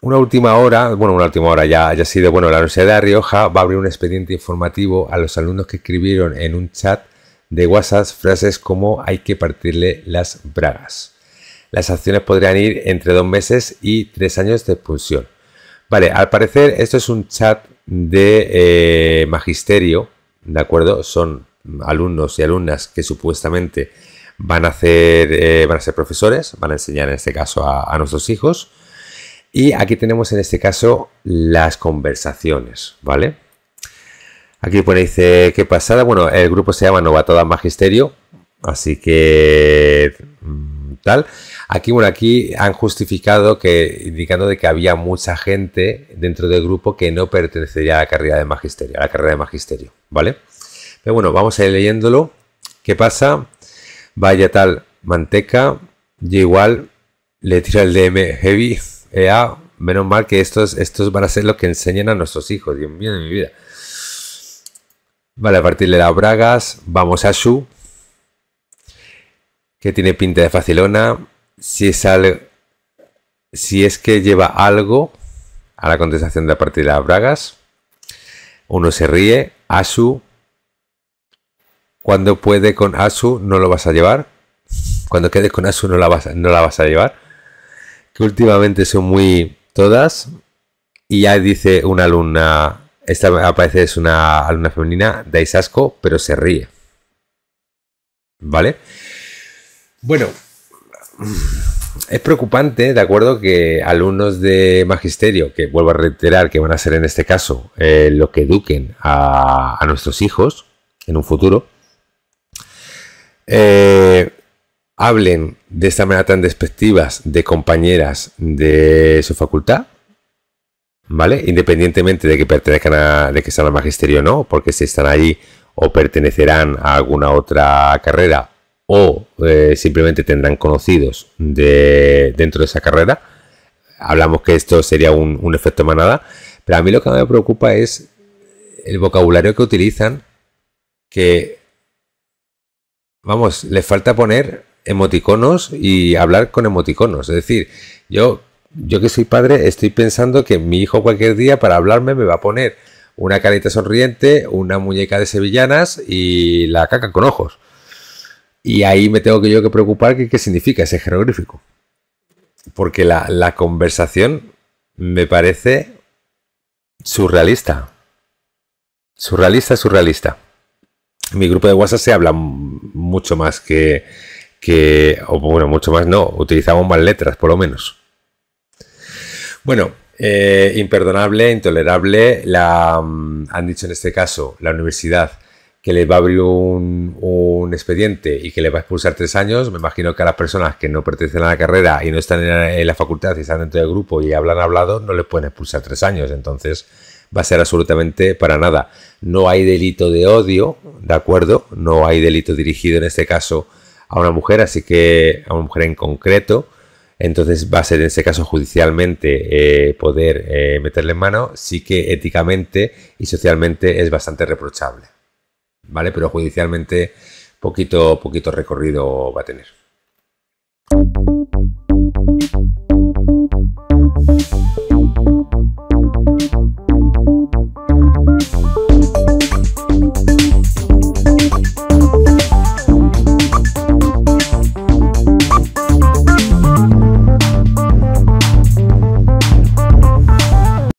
Una última hora, bueno, una última hora ya, ha sido, bueno, la Universidad de Rioja va a abrir un expediente informativo a los alumnos que escribieron en un chat de WhatsApp frases como hay que partirle las bragas. Las acciones podrían ir entre dos meses y tres años de expulsión. Vale, al parecer esto es un chat de eh, magisterio, ¿de acuerdo? Son alumnos y alumnas que supuestamente van a, hacer, eh, van a ser profesores, van a enseñar en este caso a nuestros hijos y aquí tenemos en este caso las conversaciones, ¿vale? Aquí pone, dice, ¿qué pasada? Bueno, el grupo se llama Novatoda Magisterio, así que mm, tal. Aquí, bueno, aquí han justificado que, indicando de que había mucha gente dentro del grupo que no pertenecería a la carrera de magisterio, a la carrera de magisterio, ¿vale? Pero bueno, vamos a ir leyéndolo. ¿Qué pasa? Vaya tal manteca, yo igual le tiro el DM heavy menos mal que estos, estos van a ser lo que enseñan a nuestros hijos. Dios mío de mi vida. Vale, a partir de las bragas, vamos a Shu. Que tiene pinta de facilona. Si es, si es que lleva algo a la contestación de a partir de las bragas. Uno se ríe. Asu. Cuando puede con Asu no lo vas a llevar. Cuando quedes con Asu no la vas, no la vas a llevar últimamente son muy todas. Y ya dice una alumna, esta aparece es una alumna femenina, dais asco, pero se ríe. ¿Vale? Bueno, es preocupante, ¿de acuerdo? Que alumnos de magisterio, que vuelvo a reiterar que van a ser en este caso eh, lo que eduquen a, a, nuestros hijos en un futuro, eh, hablen de esta manera tan despectivas de compañeras de su facultad, ¿vale? Independientemente de que pertenezcan a, de que sean al magisterio o no, porque si están allí o pertenecerán a alguna otra carrera o eh, simplemente tendrán conocidos de, dentro de esa carrera. Hablamos que esto sería un, un efecto manada, pero a mí lo que me preocupa es el vocabulario que utilizan, que, vamos, les falta poner emoticonos y hablar con emoticonos. Es decir, yo, yo que soy padre estoy pensando que mi hijo cualquier día para hablarme me va a poner una carita sonriente, una muñeca de sevillanas y la caca con ojos. Y ahí me tengo que yo que preocupar que qué significa ese jeroglífico. Porque la, la conversación me parece surrealista. Surrealista, surrealista. En mi grupo de WhatsApp se habla mucho más que, que, o bueno, mucho más no, utilizamos más letras por lo menos. Bueno, eh, imperdonable, intolerable, la, mm, han dicho en este caso la universidad que les va a abrir un, un, expediente y que le va a expulsar tres años. Me imagino que a las personas que no pertenecen a la carrera y no están en la, facultad y están dentro del grupo y hablan hablado, no les pueden expulsar tres años. Entonces va a ser absolutamente para nada. No hay delito de odio, ¿de acuerdo? No hay delito dirigido en este caso a una mujer, así que a una mujer en concreto. Entonces va a ser en ese caso judicialmente eh, poder eh, meterle en mano, sí que éticamente y socialmente es bastante reprochable. ¿Vale? Pero judicialmente poquito, poquito recorrido va a tener.